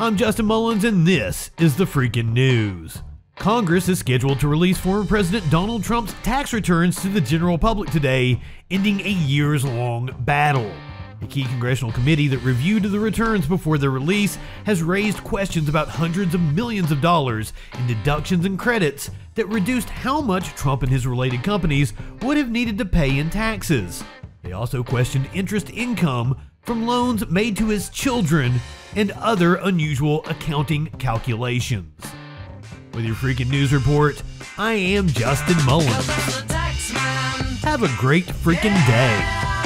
I'm Justin Mullins, and this is the freaking news. Congress is scheduled to release former President Donald Trump's tax returns to the general public today, ending a years long battle. A key congressional committee that reviewed the returns before their release has raised questions about hundreds of millions of dollars in deductions and credits that reduced how much Trump and his related companies would have needed to pay in taxes. They also questioned interest income from loans made to his children and other unusual accounting calculations. With your freaking news report, I am Justin Mullins. Have a great freaking day.